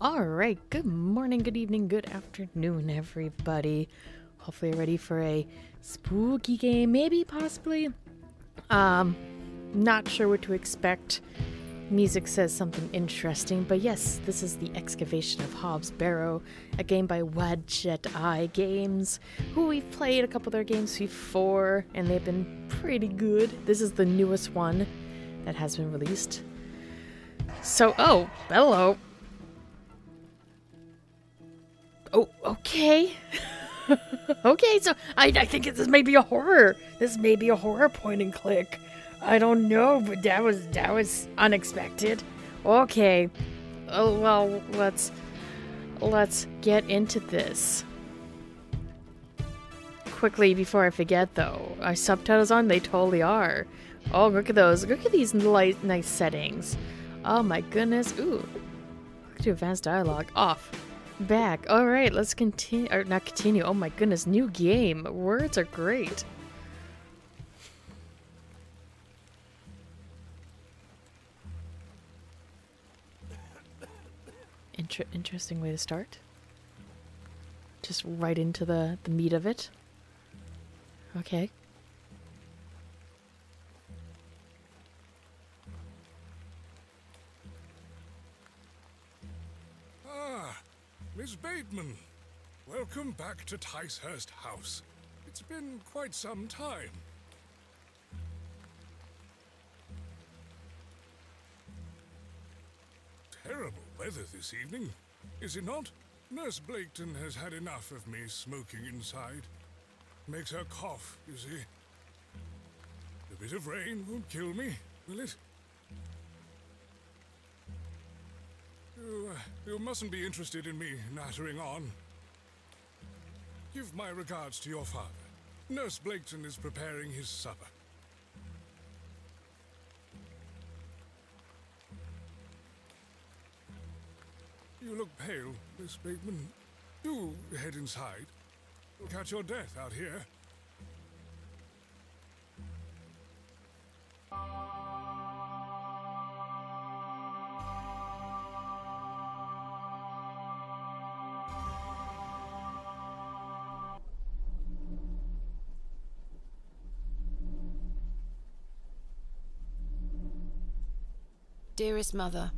All right, good morning, good evening, good afternoon, everybody. Hopefully, you're ready for a spooky game, maybe, possibly. Um, not sure what to expect. Music says something interesting, but yes, this is the excavation of Hob's Barrow, a game by Wadjet Eye Games, who we've played a couple of their games before, and they've been pretty good. This is the newest one that has been released. So, oh, hello. Oh, okay. okay, so I, I think this may be a horror. This may be a horror point and click. I don't know, but that was that was unexpected. Okay. Oh well, let's let's get into this. Quickly before I forget though, are subtitles on? They totally are. Oh, look at those. Look at these light, nice settings. Oh my goodness. Ooh. Look to advanced dialogue. Off. Back. Alright, let's continue. Or not continue. Oh my goodness. New game. Words are great. Inter interesting way to start. Just right into the, the meat of it. Okay. Miss Bateman. Welcome back to Ticehurst House. It's been quite some time. Terrible weather this evening, is it not? Nurse Blaketon has had enough of me smoking inside. Makes her cough, you see. A bit of rain won't kill me, will it? You, mustn't be interested in me nattering on. Give my regards to your father. Nurse Blaketon is preparing his supper. You look pale, Miss Bateman. Do head inside. You'll catch your death out here. Dearest Mother,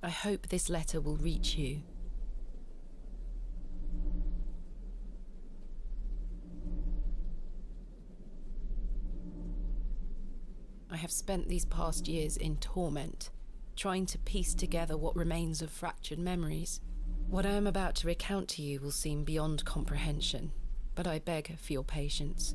I hope this letter will reach you. I have spent these past years in torment, trying to piece together what remains of fractured memories. What I am about to recount to you will seem beyond comprehension, but I beg for your patience.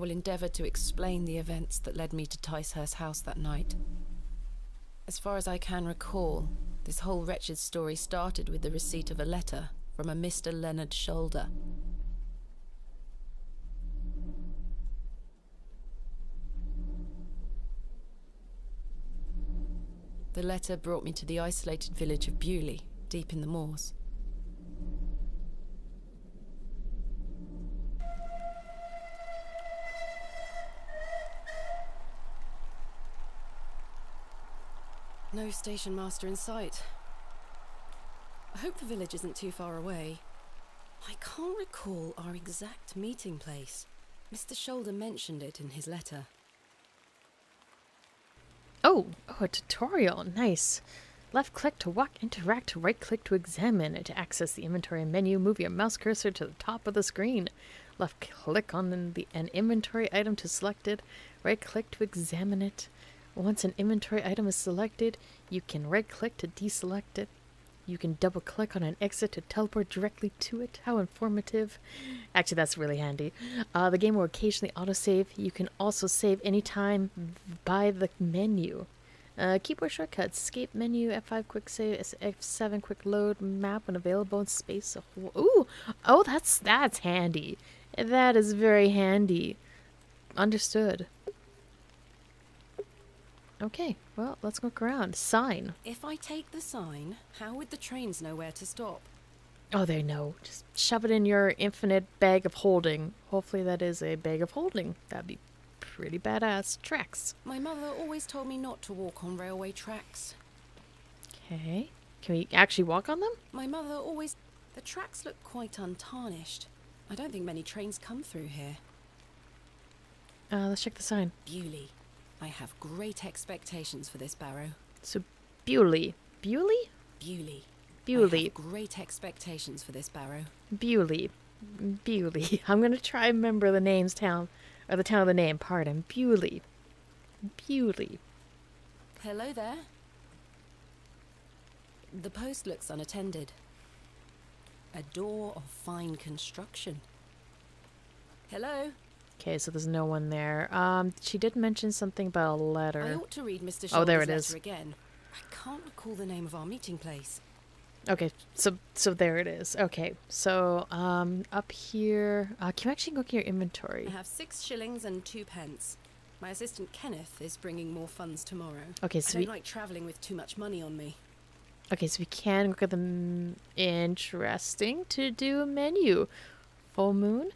Will endeavour to explain the events that led me to Ticehurst House that night. As far as I can recall, this whole wretched story started with the receipt of a letter from a Mr. Leonard Shoulder. The letter brought me to the isolated village of Bewley, deep in the moors. Station master in sight. I hope the village isn't too far away. I can't recall our exact meeting place. Mr. Shoulder mentioned it in his letter. Oh, oh, a tutorial. Nice. Left click to walk, interact, right click to examine. To access the inventory menu, move your mouse cursor to the top of the screen. Left click on the, an inventory item to select it. Right click to examine it. Once an inventory item is selected, you can right click to deselect it. You can double click on an exit to teleport directly to it. How informative. Actually, that's really handy. Uh, the game will occasionally autosave. You can also save anytime by the menu. Uh, keyboard shortcuts, escape menu, F5 quick save, F7 quick load, map when available in space. Ooh, oh, that's that's handy. That is very handy. Understood. Okay, well, let's look around. Sign. If I take the sign, how would the trains know where to stop? Oh, they know. Just shove it in your infinite bag of holding. Hopefully, that is a bag of holding. That'd be pretty badass. Tracks. My mother always told me not to walk on railway tracks. Okay. Can we actually walk on them? My mother always. The tracks look quite untarnished. I don't think many trains come through here. Uh, let's check the sign. Bewley. I have great expectations for this barrow. So, Bewley. Bewley? Bewley. I Bewley. have great expectations for this barrow. Bewley. Bewley. I'm gonna try and remember the name's town, or the town of the name. Pardon. Bewley. Bewley. Hello there. The post looks unattended. A door of fine construction. Hello. Okay, so there's no one there. Um, she did mention something about a letter. I ought to read Mr. Oh, there it is. again. I can't recall the name of our meeting place. Okay, so so there it is. Okay, so um, up here, uh, can you actually look at your inventory? I have six shillings and two pence. My assistant Kenneth is bringing more funds tomorrow. Okay, I so don't we like travelling with too much money on me. okay, so we can look at the m- interesting to do menu. Full moon.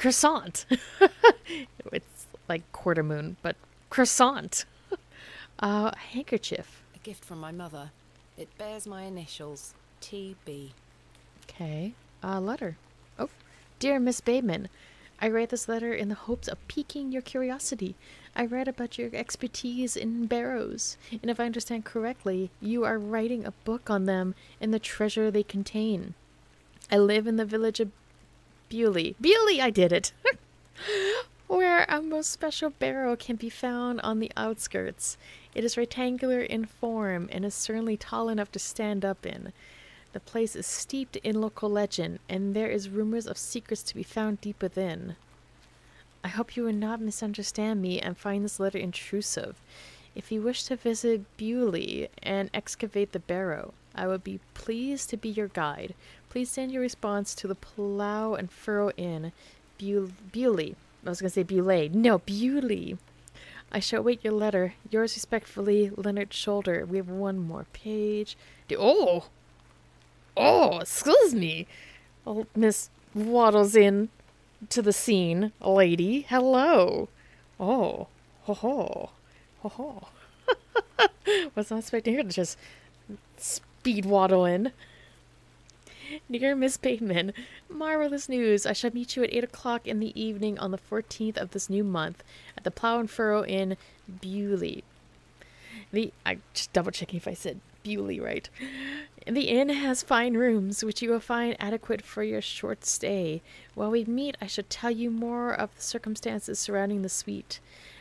Croissant. it's like quarter moon, but croissant. uh, handkerchief. A gift from my mother. It bears my initials, TB. Okay. Uh, letter. Oh, dear Miss Bateman, I write this letter in the hopes of piquing your curiosity. I read about your expertise in barrows, and if I understand correctly, you are writing a book on them and the treasure they contain. I live in the village of Bewley. Bewley, I did it! where a most special barrow can be found on the outskirts. It is rectangular in form and is certainly tall enough to stand up in. The place is steeped in local legend, and there is rumors of secrets to be found deep within. I hope you will not misunderstand me and find this letter intrusive. If you wish to visit Bewley and excavate the barrow, I would be pleased to be your guide. Please send your response to the Plough and Furrow Inn, Bewley. I was going to say Bewley. No, Bewley. I shall wait your letter. Yours respectfully, Leonard Shoulder. We have one more page. Oh! Oh, excuse me. Oh, Miss waddles in to the scene, lady. Hello. Oh, ho ho, ho ho. Was not expecting her to just speed waddle in. Dear Miss Bateman, marvelous news. I shall meet you at 8 o'clock in the evening on the 14th of this new month at the Plough and Furrow in Bewley. The I just double checking if I said Bewley right. The inn has fine rooms, which you will find adequate for your short stay. While we meet, I shall tell you more of the circumstances surrounding the suite,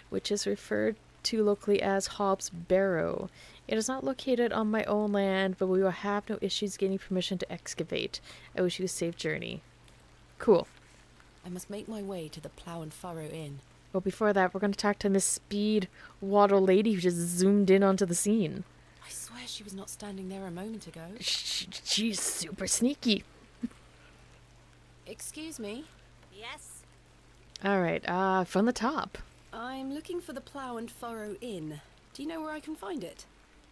which is referred to locally as Hob's Barrow. It is not located on my own land, but we will have no issues getting permission to excavate. I wish you a safe journey. Cool. I must make my way to the Plough and Furrow Inn. Well, before that, we're going to talk to Miss Speed Waddle Lady who just zoomed in onto the scene. I swear she was not standing there a moment ago. Sh- She's super sneaky. Excuse me. Yes? All right, uh, from the top. I'm looking for the Plough and Furrow Inn. Do you know where I can find it?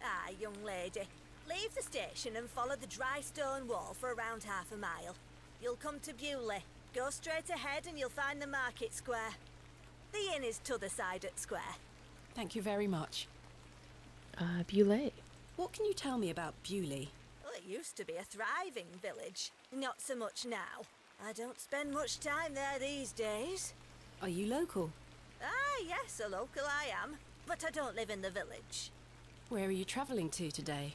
Ah, young lady. Leave the station and follow the dry stone wall for around half a mile. You'll come to Bewley. Go straight ahead and you'll find the market square. The inn is t'other side at square. Thank you very much. Uh, Bewley. What can you tell me about Bewley? Well, it used to be a thriving village. Not so much now. I don't spend much time there these days. Are you local? Ah, yes, a local I am. But I don't live in the village. Where are you travelling to today?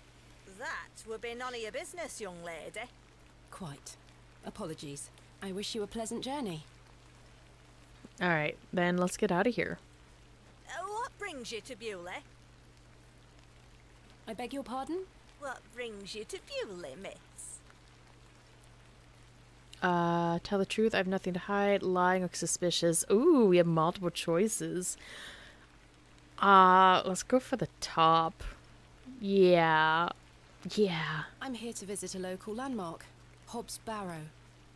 That would be none of your business, young lady. Quite. Apologies. I wish you a pleasant journey. All right, then let's get out of here. Uh, what brings you to Bewley? I beg your pardon? What brings you to Bewley, miss? Uh, tell the truth. I have nothing to hide. Lying or suspicious. Ooh, we have multiple choices. Uh, let's go for the top. Yeah. Yeah. I'm here to visit a local landmark, Hob's Barrow.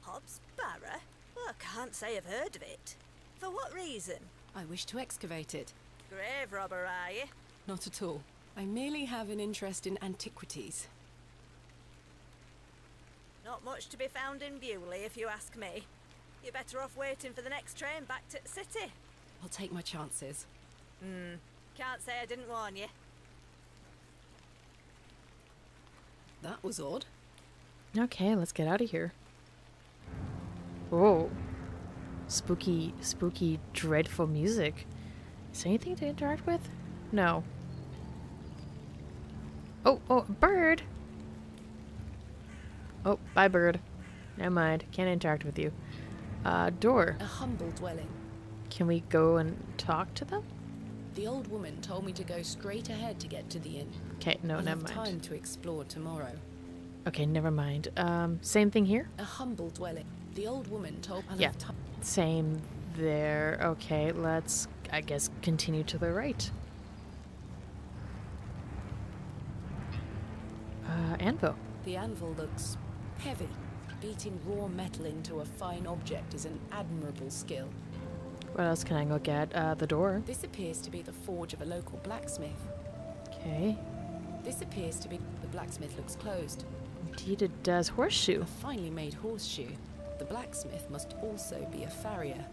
Hob's Barrow? Well, I can't say I've heard of it. For what reason? I wish to excavate it. Grave robber, are you? Not at all. I merely have an interest in antiquities. Not much to be found in Bewley, if you ask me. You're better off waiting for the next train back to the city. I'll take my chances. Can't say I didn't warn you. That was odd. Okay, let's get out of here. Whoa. Spooky, spooky, dreadful music. Is there anything to interact with? No. Oh, oh, bird! Oh, bye, bird. Never mind. Can't interact with you. Uh, door. A humble dwelling. Can we go and talk to them? The old woman told me to go straight ahead to get to the inn. Okay, no, I'll never have mind. time to explore tomorrow. Okay, never mind. Um, same thing here? A humble dwelling. The old woman told I'll Yeah. Same there. Okay, let's, I guess, continue to the right. Uh, anvil. The anvil looks heavy. Beating raw metal into a fine object is an admirable skill. What else can I look at? Uh, the door. This appears to be the forge of a local blacksmith. Okay. This appears to be the blacksmith looks closed. Indeed it does. Horseshoe. A finely made horseshoe. The blacksmith must also be a farrier.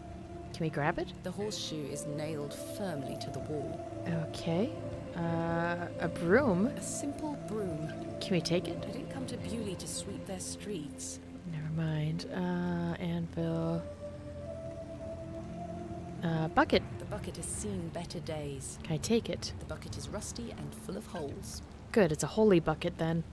Can we grab it? The horseshoe is nailed firmly to the wall. Okay. Uh, a broom. A simple broom. Can we take it? I didn't come to Bewley to sweep their streets. Never mind. Uh, anvil. Uh, bucket. The bucket has seen better days. Can I take it? The bucket is rusty and full of holes. Good, it's a holy bucket then.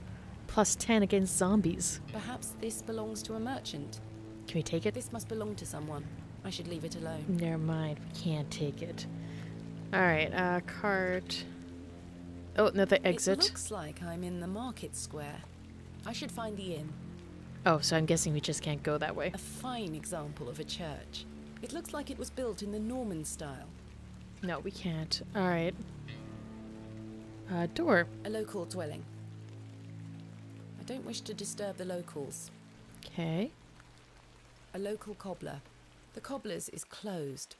Plus 10 against zombies. Perhaps this belongs to a merchant. Can we take it? This must belong to someone. I should leave it alone. Never mind, we can't take it. Alright, uh, cart. Oh, another exit. It looks like I'm in the market square. I should find the inn. Oh, so I'm guessing we just can't go that way. A fine example of a church. It looks like it was built in the Norman style. No, we can't. Alright. Uh, door. A local dwelling. I don't wish to disturb the locals. Okay. A local cobbler. The cobbler's is closed.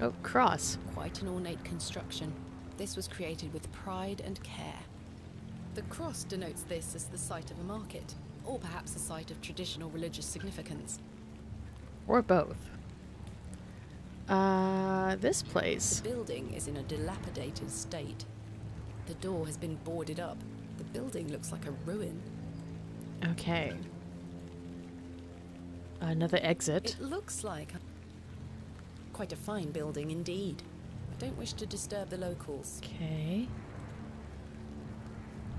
Oh, cross. Quite an ornate construction. This was created with pride and care. The cross denotes this as the site of a market, or perhaps a site of traditional religious significance. Or both. Uh, this place. The building is in a dilapidated state. The door has been boarded up. The building looks like a ruin. Okay. Another exit. It looks like quite a fine building indeed. I don't wish to disturb the locals. Okay.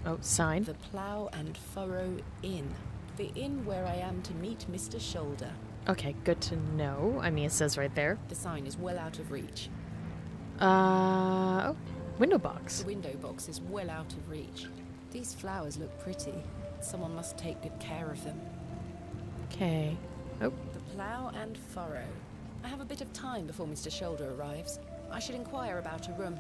Oh, sign. The Plough and Furrow Inn. The inn where I am to meet Mr. Shoulder. Okay, good to know. I mean, it says right there. The sign is well out of reach. Uh, oh, window box. The window box is well out of reach. These flowers look pretty. Someone must take good care of them. Okay. Oh, The Plough and Furrow. I have a bit of time before Mr. Shoulder arrives. I should inquire about a room.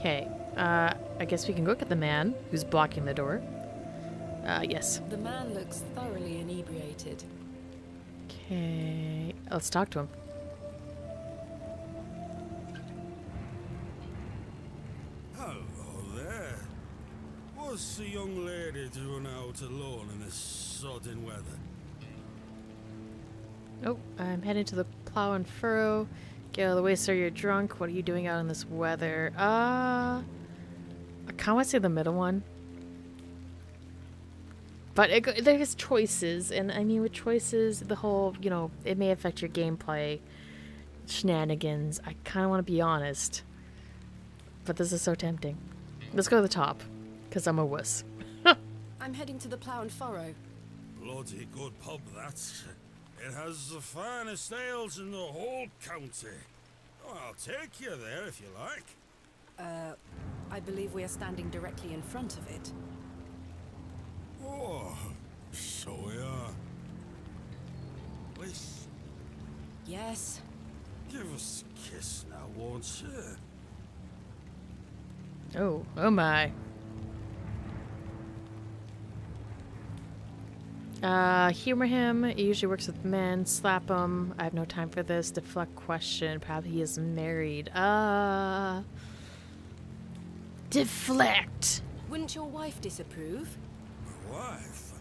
Okay. Uh, I guess we can look at the man who's blocking the door. Uh, yes. The man looks thoroughly inebriated. Okay. Let's talk to him. Hello there. What's the young lady doing out alone in this sodden weather? Oh, I'm heading to the plow and furrow. Get out of the way, sir. You're drunk. What are you doing out in this weather? Uh, I kind of want to say the middle one. But it, there's choices, and I mean, with choices, the whole, you know, it may affect your gameplay shenanigans. I kind of want to be honest. But this is so tempting. Let's go to the top, because I'm a wuss. I'm heading to the Plough and Furrow. Bloody good pub, that. It has the finest ales in the whole county. Oh, I'll take you there if you like. Uh, I believe we are standing directly in front of it. Oh, so we are. Please, Yes. give us a kiss now, won't you? Oh, oh my. Uh, humor him. He usually works with men. Slap him. I have no time for this. Deflect question. Probably he is married. Uh. Deflect! Wouldn't your wife disapprove? My wife?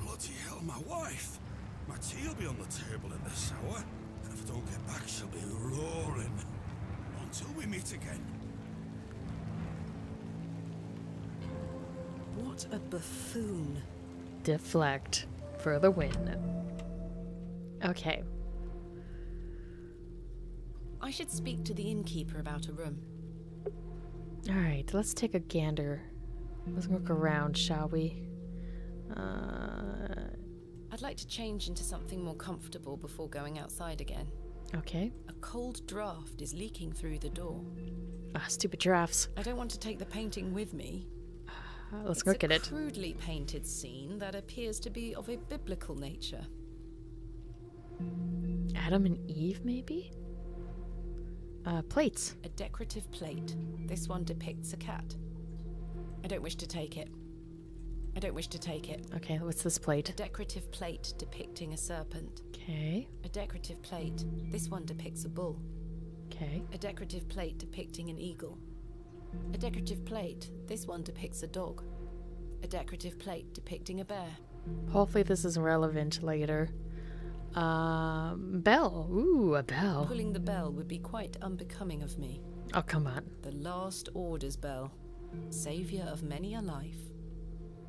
Bloody hell, my wife! My tea'll be on the table at this hour, and if I don't get back, she'll be roaring. Until we meet again. What a buffoon. Deflect for the win. Okay. I should speak to the innkeeper about a room. Alright, let's take a gander. Let's look around, shall we? Uh, I'd like to change into something more comfortable before going outside again. okay. A cold draft is leaking through the door. Ah, stupid giraffes. I don't want to take the painting with me. Let's it's look a at it. crudely painted scene that appears to be of a biblical nature. Adam and Eve, maybe? Uh, plates. A decorative plate. This one depicts a cat. I don't wish to take it. I don't wish to take it. Okay, what's this plate? A decorative plate depicting a serpent. Okay, A decorative plate. This one depicts a bull. okay. A decorative plate depicting an eagle. A decorative plate. This one depicts a dog. A decorative plate depicting a bear. Hopefully this is relevant later. Um, bell. Ooh, a bell. Pulling the bell would be quite unbecoming of me. Oh, come on. The last orders bell. Savior of many a life.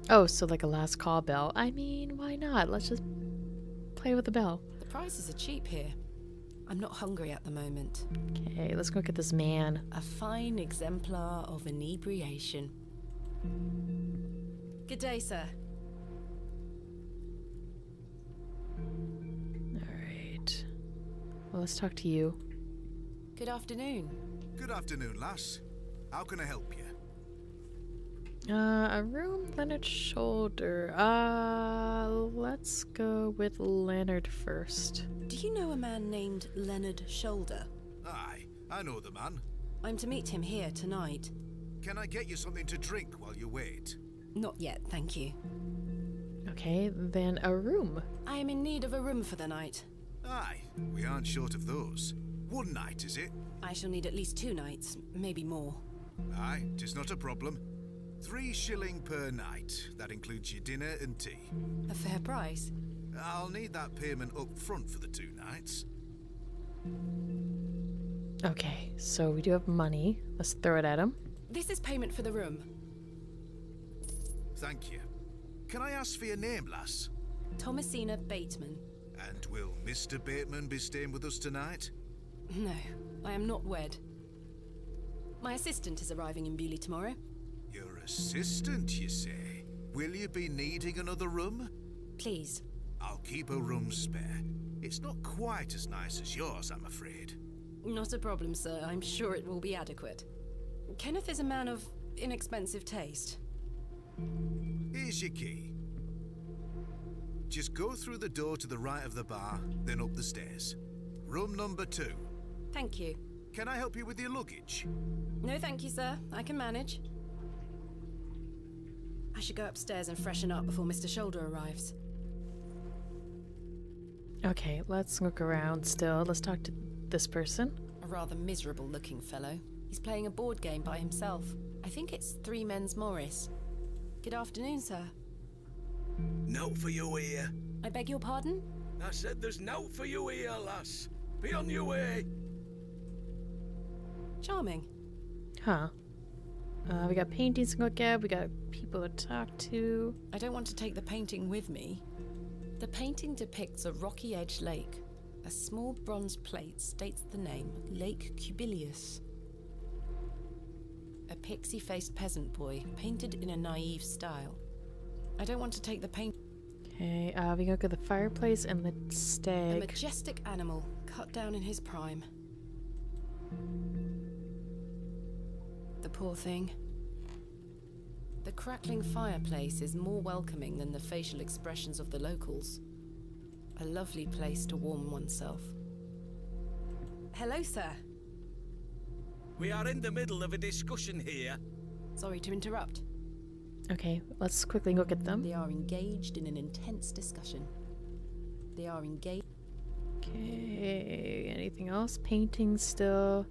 Oh, so like a last call bell. I mean, why not? Let's just play with the bell. The prices are cheap here. I'm not hungry at the moment. Okay, let's look at this man. A fine exemplar of inebriation. Good day, sir. Alright. Well, let's talk to you. Good afternoon. Good afternoon, lass. How can I help you? Uh, a room, Leonard Shoulder. Uh, let's go with Leonard first. Do you know a man named Leonard Shoulder? Aye, I know the man. I'm to meet him here tonight. Can I get you something to drink while you wait? Not yet, thank you. Okay, then a room. I am in need of a room for the night. Aye, we aren't short of those. One night, is it? I shall need at least two nights, maybe more. Aye, tis not a problem. Three shilling per night. That includes your dinner and tea. A fair price. I'll need that payment up front for the two nights. Okay, so we do have money. Let's throw it at him. This is payment for the room. Thank you. Can I ask for your name, lass? Thomasina Bateman. And will Mr. Bateman be staying with us tonight? No, I am not wed. My assistant is arriving in Bewley tomorrow. Assistant, you say? Will you be needing another room? Please. I'll keep a room spare. It's not quite as nice as yours, I'm afraid. Not a problem, sir. I'm sure it will be adequate. Kenneth is a man of inexpensive taste. Here's your key. Just go through the door to the right of the bar, then up the stairs. Room number two. Thank you. Can I help you with your luggage? No, thank you, sir. I can manage. I should go upstairs and freshen up before Mr. Shoulder arrives. Okay, let's look around still. Let's talk to this person. A rather miserable looking fellow. He's playing a board game by himself. I think it's Three Men's Morris. Good afternoon, sir. No for you here. I beg your pardon? I said there's no for you here, lass. Be on your way. Charming. Huh. Uh, we got paintings to look at. We got people to talk to. I don't want to take the painting with me. The painting depicts a rocky edge lake. A small bronze plate states the name Lake Cubilius. A pixie faced peasant boy, painted in a naive style. I don't want to take the paint. Okay, uh, we look at the fireplace and the stag. A majestic animal, cut down in his prime. The poor thing. The crackling fireplace is more welcoming than the facial expressions of the locals. A lovely place to warm oneself. Hello, sir. We are in the middle of a discussion here. Sorry to interrupt. Okay, let's quickly look at them. They are engaged in an intense discussion. They are engaged. Okay, anything else? Painting still.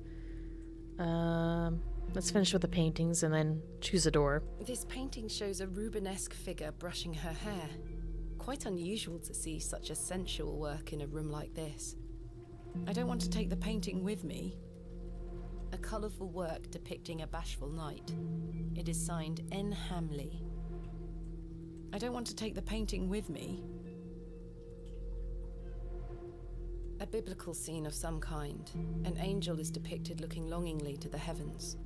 Um, Let's finish with the paintings and then choose a door. This painting shows a Rubenesque figure brushing her hair. Quite unusual to see such a sensual work in a room like this. I don't want to take the painting with me. A colourful work depicting a bashful knight. It is signed N. Hamley. I don't want to take the painting with me. A biblical scene of some kind. An angel is depicted looking longingly to the heavens.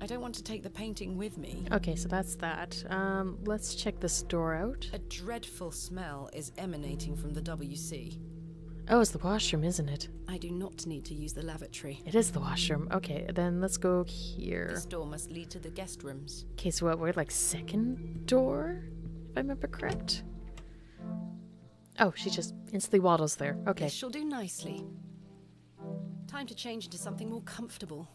I don't want to take the painting with me. Okay, so that's that. Um, let's check this door out. A dreadful smell is emanating from the WC. Oh, it's the washroom, isn't it? I do not need to use the lavatory. It is the washroom. Okay, then let's go here. This door must lead to the guest rooms. Okay, so what, we're like second door? If I remember correct? Oh, she just instantly waddles there. Okay. This shall do nicely. Time to change into something more comfortable.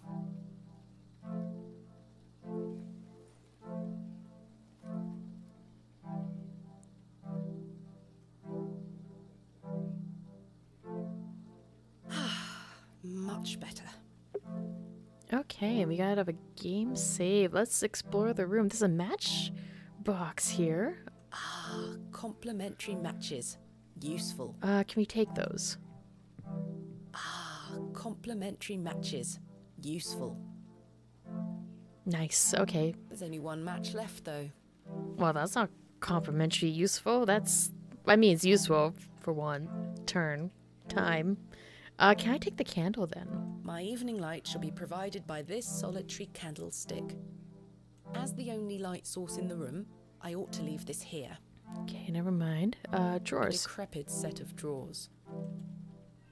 Much better. Okay, we gotta have a game save. Let's explore the room. There's a match box here. Ah, complimentary matches. Useful. Uh, can we take those? Ah, complimentary matches. Useful. Nice. Okay. There's only one match left, though. Well, that's not complimentary useful. That's, I mean, it's useful for one turn time. Uh, can I take the candle then? My evening light shall be provided by this solitary candlestick. As the only light source in the room, I ought to leave this here. Okay, never mind. Uh, A decrepit set of drawers.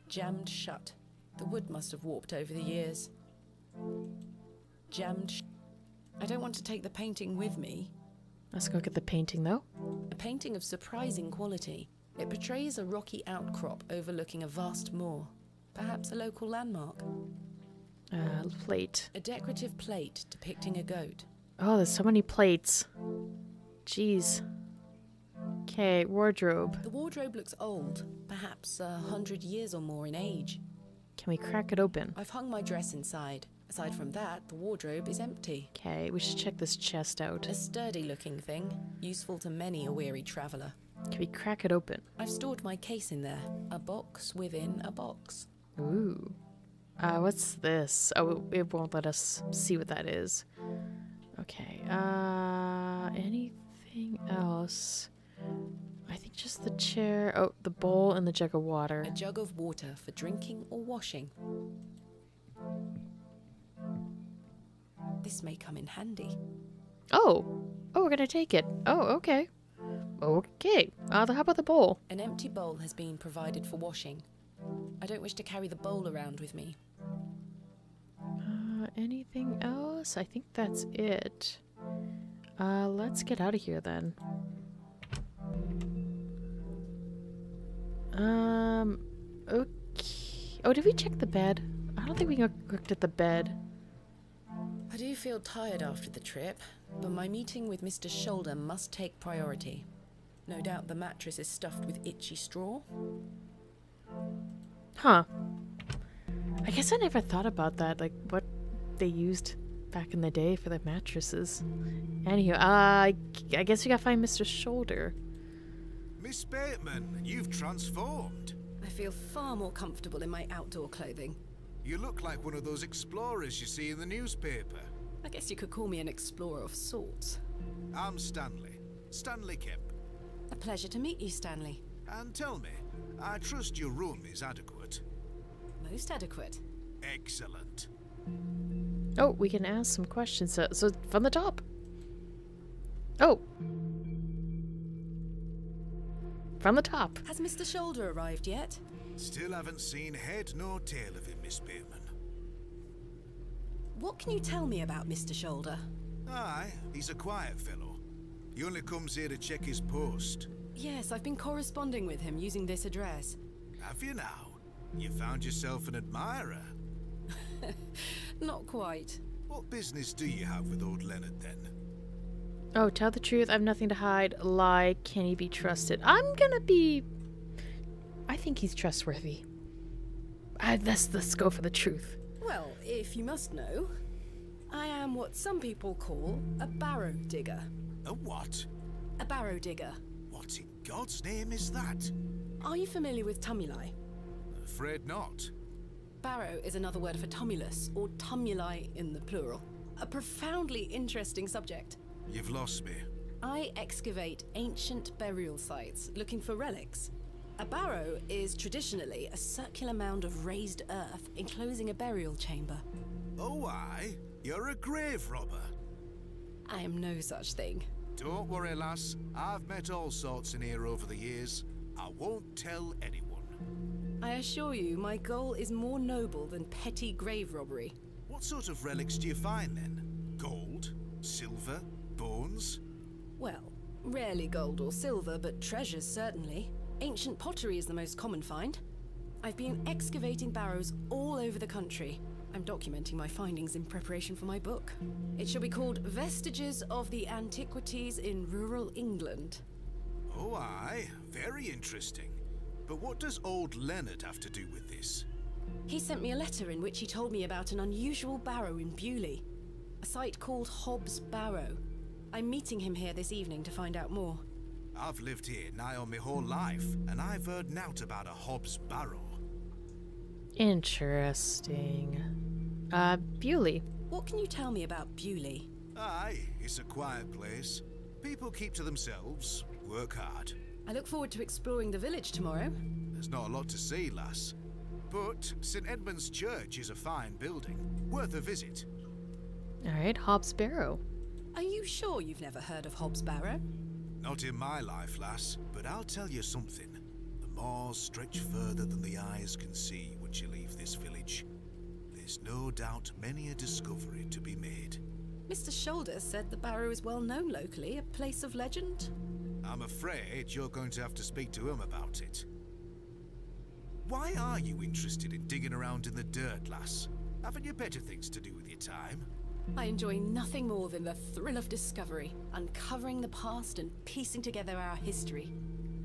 Jammed shut. The wood must have warped over the years. Jammed sh- I don't want to take the painting with me. Let's go get the painting though. A painting of surprising quality. It portrays a rocky outcrop overlooking a vast moor. Perhaps a local landmark. Uh, plate. A decorative plate depicting a goat. Oh, there's so many plates. Jeez. Okay, wardrobe. The wardrobe looks old, perhaps a hundred years or more in age. Can we crack it open? I've hung my dress inside. Aside from that, the wardrobe is empty. Okay, we should check this chest out. A sturdy looking thing, useful to many a weary traveller. Can we crack it open? I've stored my case in there, a box within a box. Ooh. Uh, what's this? Oh, it won't let us see what that is. Okay. Uh, anything else? I think just the chair. Oh, the bowl and the jug of water. A jug of water for drinking or washing. This may come in handy. Oh. Oh, we're gonna take it. Oh, okay. Okay. Uh, how about the bowl? An empty bowl has been provided for washing. I don't wish to carry the bowl around with me. Uh, anything else? I think that's it. Uh, let's get out of here then. Um, okay. Oh, did we check the bed? I don't think we looked at the bed. I do feel tired after the trip, but my meeting with Mr. Shoulder must take priority. No doubt the mattress is stuffed with itchy straw. Huh. I guess I never thought about that, like what they used back in the day for the mattresses. Anywho, uh, I, I guess we gotta find Mr. Shoulder. Miss Bateman, you've transformed. I feel far more comfortable in my outdoor clothing. You look like one of those explorers you see in the newspaper. I guess you could call me an explorer of sorts. I'm Stanley. Stanley Kemp. A pleasure to meet you, Stanley. And tell me, I trust your room is adequate. Most adequate. Excellent. Oh, we can ask some questions. So, so from the top. Oh. From the top. Has Mr. Shoulder arrived yet? Still haven't seen head nor tail of him, Miss Bateman. What can you tell me about Mr. Shoulder? Aye, he's a quiet fellow. He only comes here to check his post. Yes, I've been corresponding with him using this address. Have you now? You found yourself an admirer. Not quite. What business do you have with old Leonard then? Oh, tell the truth. I have nothing to hide. Lie. Can he be trusted? I'm gonna be. I think he's trustworthy. I, let's let's go for the truth. Well, if you must know, I am what some people call a barrow digger. A what? A barrow digger. What in God's name is that? Are you familiar with tumuli? Afraid not. Barrow is another word for tumulus, or tumuli in the plural. A profoundly interesting subject. You've lost me. I excavate ancient burial sites looking for relics. A barrow is traditionally a circular mound of raised earth enclosing a burial chamber. Oh, I? You're a grave robber. I am no such thing. Don't worry, lass. I've met all sorts in here over the years. I won't tell anyone. I assure you, my goal is more noble than petty grave robbery. What sort of relics do you find then? Gold? Silver? Bones? Well, rarely gold or silver, but treasures certainly. Ancient pottery is the most common find. I've been excavating barrows all over the country. I'm documenting my findings in preparation for my book. It shall be called Vestiges of the Antiquities in Rural England. Oh, aye. Very interesting. But what does old Leonard have to do with this? He sent me a letter in which he told me about an unusual barrow in Bewley, a site called Hob's Barrow. I'm meeting him here this evening to find out more. I've lived here nigh on my whole life, and I've heard nought about a Hob's Barrow. Interesting. Uh, Bewley. What can you tell me about Bewley? Aye, it's a quiet place. People keep to themselves, work hard. I look forward to exploring the village tomorrow. There's not a lot to see, lass. But St. Edmund's Church is a fine building, worth a visit. Alright, Hob's Barrow. Are you sure you've never heard of Hob's Barrow? Not in my life, lass, but I'll tell you something. The moors stretch further than the eyes can see once you leave this village. There's no doubt many a discovery to be made. Mr. Shoulder said the barrow is well known locally, a place of legend. I'm afraid you're going to have to speak to him about it. Why are you interested in digging around in the dirt, lass? Haven't you better things to do with your time? I enjoy nothing more than the thrill of discovery, uncovering the past and piecing together our history.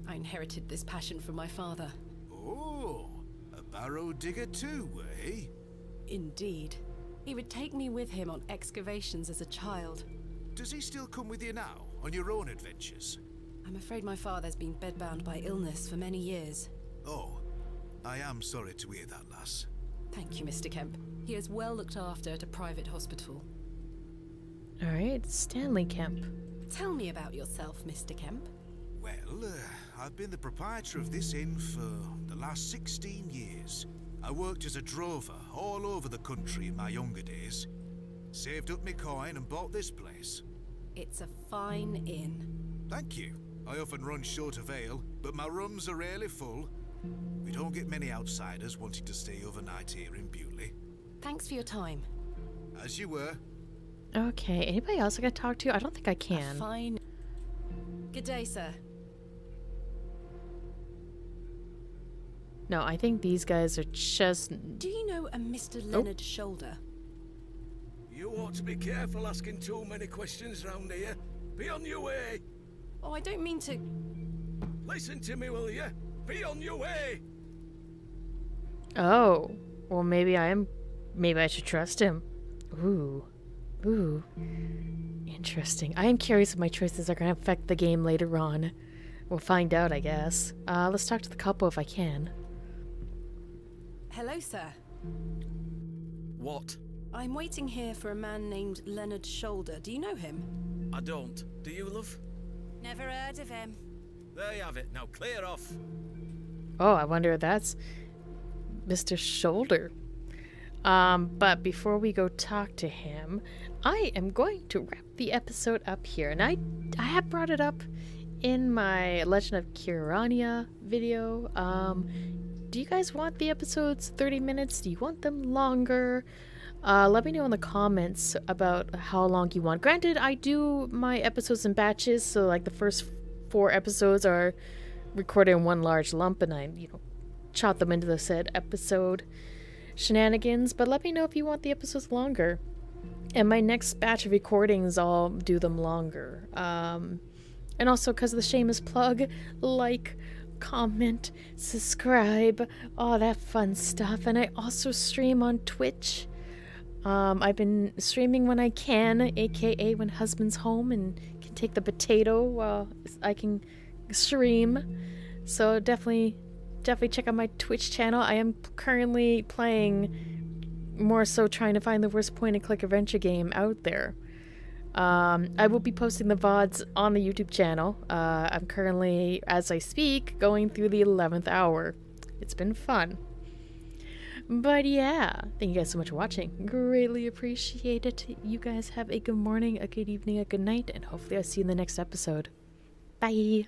I inherited this passion from my father. Oh, a barrow digger too, eh? Indeed. He would take me with him on excavations as a child. Does he still come with you now, on your own adventures? I'm afraid my father's been bedbound by illness for many years. Oh, I am sorry to hear that, lass. Thank you, Mr. Kemp. He is well looked after at a private hospital. Alright, Stanley Kemp. Tell me about yourself, Mr. Kemp. Well, uh, I've been the proprietor of this inn for the last 16 years. I worked as a drover all over the country in my younger days. Saved up my coin and bought this place. It's a fine inn. Thank you. I often run short of ale, but my rooms are rarely full. We don't get many outsiders wanting to stay overnight here in Bewley. Thanks for your time. As you were. Okay, anybody else I can talk to? I don't think I can. fine. Good day, sir. No, I think these guys are just. Do you know a Mr. Oh. Leonard Shoulder? You ought to be careful asking too many questions round here. Be on your way. Oh, I don't mean to. Listen to me, will you? Be on your way. Oh, well, maybe I am. Maybe I should trust him. Ooh, ooh, interesting. I am curious if my choices are going to affect the game later on. We'll find out, I guess. Uh, let's talk to the couple if I can. Hello, sir. What? I'm waiting here for a man named Leonard Shoulder. Do you know him? I don't. Do you, love? Never heard of him. There you have it. Now clear off. Oh, I wonder if that's Mr. Shoulder. Um, but before we go talk to him, I am going to wrap the episode up here. And I I have brought it up in my Legend of Kyrandia video. Um, do you guys want the episodes 30 minutes? Do you want them longer? Uh, let me know in the comments about how long you want. Granted, I do my episodes in batches, so like the first four episodes are recorded in one large lump, and I, you know, chop them into the said episode shenanigans. But let me know if you want the episodes longer. And my next batch of recordings, I'll do them longer. Um, and also because of the shameless plug, like, comment, subscribe, all that fun stuff. And I also stream on Twitch. Um, I've been streaming when I can, aka when husband's home and can take the potato while I can stream. So definitely, definitely check out my Twitch channel. I am currently playing more so trying to find the worst point and click adventure game out there. Um, I will be posting the VODs on the YouTube channel. Uh, I'm currently, as I speak, going through the 11th hour. It's been fun. But yeah, thank you guys so much for watching. Greatly appreciate it. You guys have a good morning, a good evening, a good night, and hopefully I'll see you in the next episode. Bye.